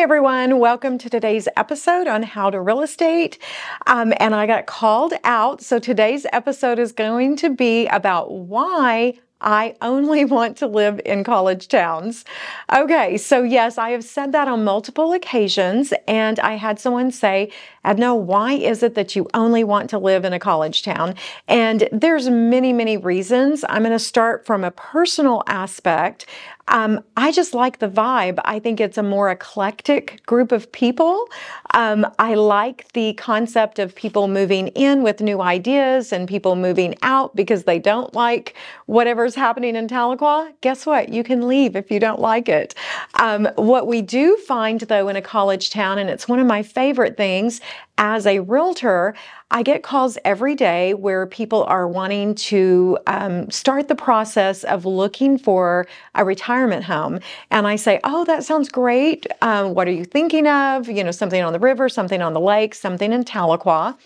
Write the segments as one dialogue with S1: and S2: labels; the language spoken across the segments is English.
S1: Everyone. Welcome to today's episode on how to real estate. Um, and I got called out. So today's episode is going to be about why I only want to live in college towns. Okay, so yes, I have said that on multiple occasions, and I had someone say, Edna, why is it that you only want to live in a college town? And there's many, many reasons. I'm going to start from a personal aspect. Um, I just like the vibe. I think it's a more eclectic group of people. Um, I like the concept of people moving in with new ideas and people moving out because they don't like whatever's happening in Tahlequah. Guess what? You can leave if you don't like it. Um, what we do find, though, in a college town, and it's one of my favorite things, as a realtor, I get calls every day where people are wanting to um, start the process of looking for a retirement home. And I say, Oh, that sounds great. Um, what are you thinking of? You know, something on the river, something on the lake, something in Tahlequah.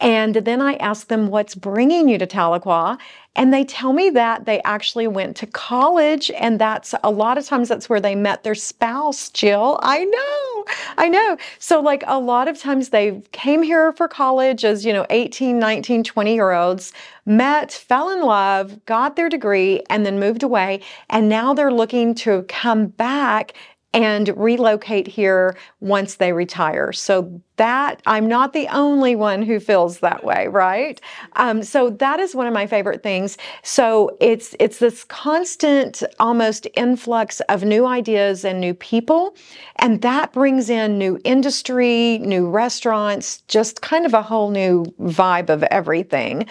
S1: And then I ask them, What's bringing you to Tahlequah? And they tell me that they actually went to college, and that's a lot of times that's where they met their spouse, Jill. I know, I know. So, like, a lot of times they came here for college as, you know, 18, 19, 20 year olds, met, fell in love, got their degree, and then moved away. And now they're looking to come back and relocate here once they retire. So that I'm not the only one who feels that way, right? Um, so that is one of my favorite things. So it's it's this constant, almost influx of new ideas and new people, and that brings in new industry, new restaurants, just kind of a whole new vibe of everything.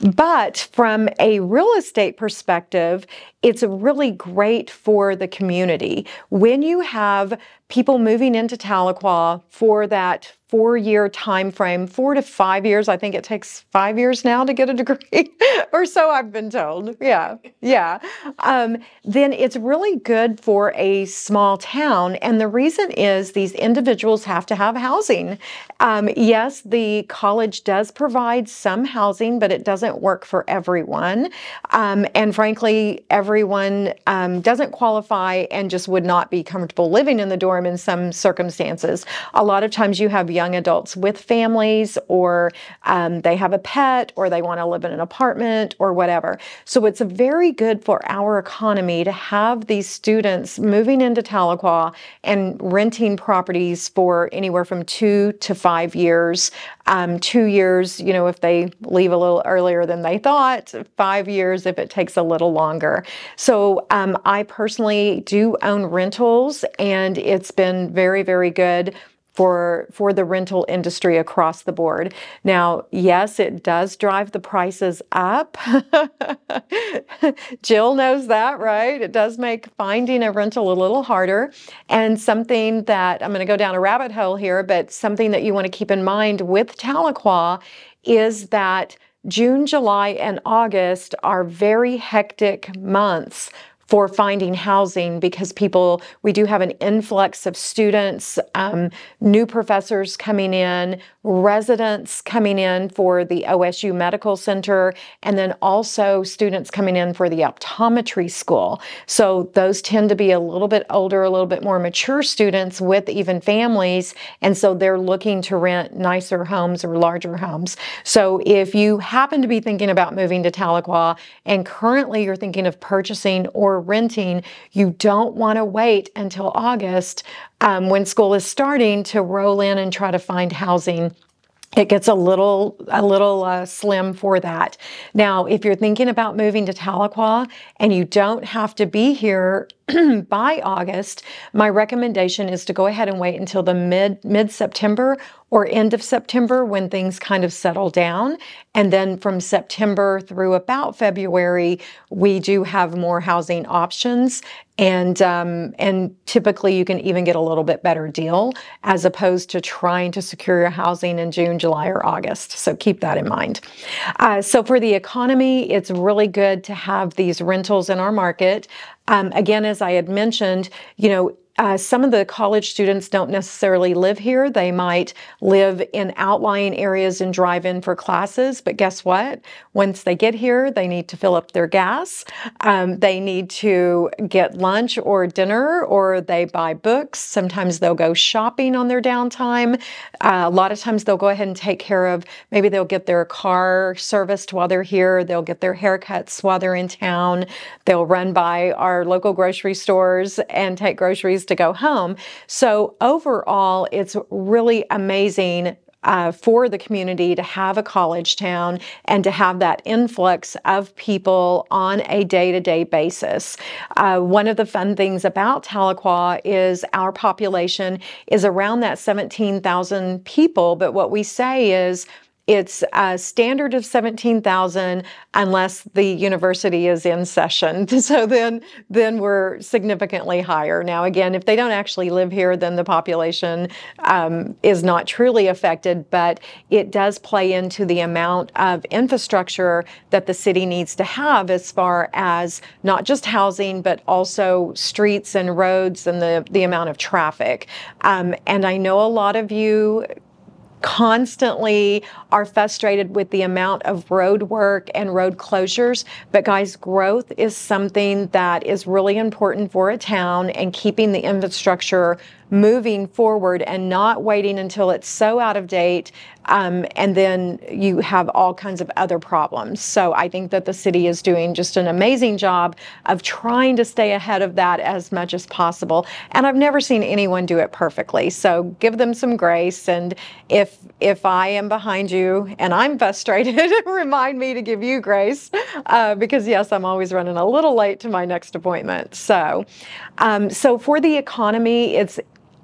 S1: But from a real estate perspective, it's really great for the community. When you have people moving into Tahlequah for that four year time frame, four to five years. I think it takes five years now to get a degree, or so I've been told. Yeah, yeah. Um, then it's really good for a small town. And the reason is these individuals have to have housing. Um, yes, the college does provide some housing, but it doesn't work for everyone. Um, and frankly, everyone um, doesn't qualify and just would not be comfortable living in the dorm in some circumstances. A lot of times you have young adults with families, or um, they have a pet, or they want to live in an apartment, or whatever. So it's very good for our economy to have these students moving into Tahlequah and renting properties for anywhere from two to five years. Um, two years, you know, if they leave a little earlier than they thought, five years if it takes a little longer. So um, I personally do own rentals, and it's been very, very good for for the rental industry across the board. Now, yes, it does drive the prices up. Jill knows that, right? It does make finding a rental a little harder. And something that I'm going to go down a rabbit hole here, but something that you want to keep in mind with Tahlequah is that June, July, and August are very hectic months for finding housing because people, we do have an influx of students, um, new professors coming in, residents coming in for the OSU Medical Center, and then also students coming in for the optometry school. So those tend to be a little bit older, a little bit more mature students with even families. And so they're looking to rent nicer homes or larger homes. So if you happen to be thinking about moving to Tahlequah and currently you're thinking of purchasing or renting, you don't want to wait until August um, when school is starting to roll in and try to find housing it gets a little a little uh, slim for that. Now, if you're thinking about moving to Tahlequah and you don't have to be here by August, my recommendation is to go ahead and wait until the mid mid September or end of September when things kind of settle down. And then from September through about February, we do have more housing options. And, um, and typically you can even get a little bit better deal as opposed to trying to secure your housing in June, July, or August. So keep that in mind. Uh, so for the economy, it's really good to have these rentals in our market. Um, again, as I had mentioned, you know, uh, some of the college students don't necessarily live here. They might live in outlying areas and drive in for classes. But guess what? Once they get here, they need to fill up their gas. Um, they need to get lunch or dinner, or they buy books. Sometimes they'll go shopping on their downtime. Uh, a lot of times they'll go ahead and take care of, maybe they'll get their car serviced while they're here. They'll get their haircuts while they're in town. They'll run by our local grocery stores and take groceries to go home. So overall, it's really amazing uh, for the community to have a college town and to have that influx of people on a day to day basis. Uh, one of the fun things about Tahlequah is our population is around that 17,000 people, but what we say is it's a standard of 17,000 unless the university is in session. So then, then we're significantly higher. Now, again, if they don't actually live here, then the population um, is not truly affected, but it does play into the amount of infrastructure that the city needs to have as far as not just housing, but also streets and roads and the, the amount of traffic. Um, and I know a lot of you constantly are frustrated with the amount of road work and road closures. But guys, growth is something that is really important for a town and keeping the infrastructure moving forward and not waiting until it's so out of date um, and then you have all kinds of other problems. So I think that the city is doing just an amazing job of trying to stay ahead of that as much as possible. And I've never seen anyone do it perfectly. So give them some grace. And if if I am behind you and I'm frustrated, remind me to give you grace uh, because yes, I'm always running a little late to my next appointment. So, um, so for the economy, it's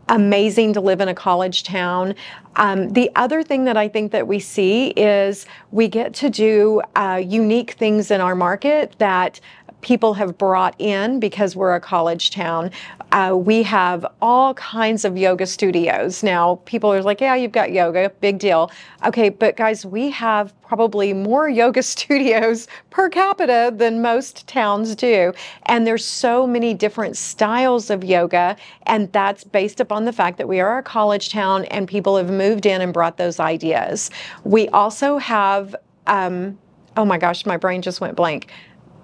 S1: amazing to live in a college town. Um, the other thing that I think that we see is we get to do uh, unique things in our market that people have brought in because we're a college town. Uh, we have all kinds of yoga studios. Now, people are like, yeah, you've got yoga, big deal. Okay, but guys, we have probably more yoga studios per capita than most towns do. And there's so many different styles of yoga. And that's based upon the fact that we are a college town and people have moved in and brought those ideas. We also have, um, oh my gosh, my brain just went blank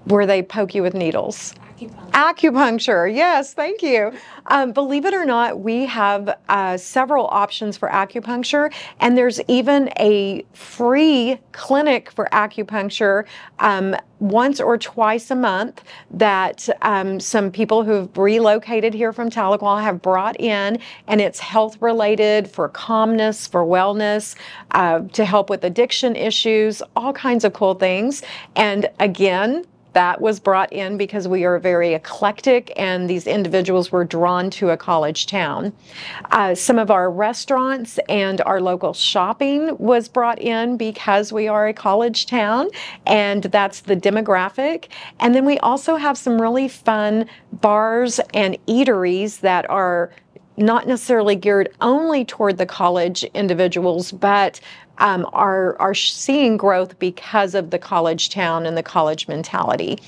S1: where they poke you with needles. Acupuncture. Acupuncture. Yes, thank you. Um, believe it or not, we have uh, several options for acupuncture, and there's even a free clinic for acupuncture um, once or twice a month that um, some people who've relocated here from Tahlequah have brought in, and it's health related for calmness, for wellness, uh, to help with addiction issues, all kinds of cool things. And again, that was brought in because we are very eclectic and these individuals were drawn to a college town. Uh, some of our restaurants and our local shopping was brought in because we are a college town and that's the demographic. And then we also have some really fun bars and eateries that are not necessarily geared only toward the college individuals, but um, are, are seeing growth because of the college town and the college mentality.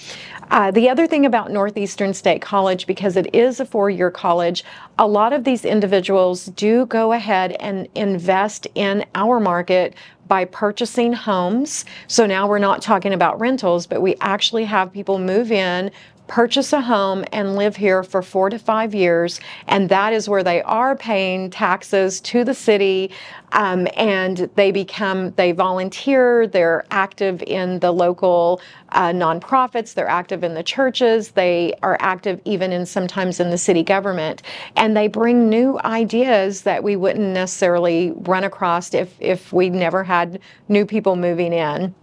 S1: Uh, the other thing about Northeastern State College, because it is a four year college, a lot of these individuals do go ahead and invest in our market by purchasing homes. So now we're not talking about rentals, but we actually have people move in purchase a home and live here for four to five years. And that is where they are paying taxes to the city. Um, and they become, they volunteer, they're active in the local uh, nonprofits, they're active in the churches, they are active even in sometimes in the city government. And they bring new ideas that we wouldn't necessarily run across if, if we never had new people moving in.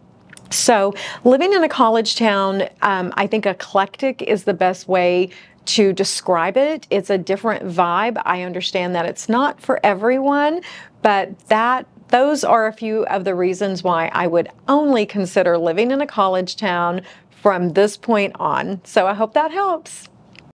S1: So, living in a college town, um, I think eclectic is the best way to describe it. It's a different vibe. I understand that it's not for everyone, but that those are a few of the reasons why I would only consider living in a college town from this point on. So I hope that helps.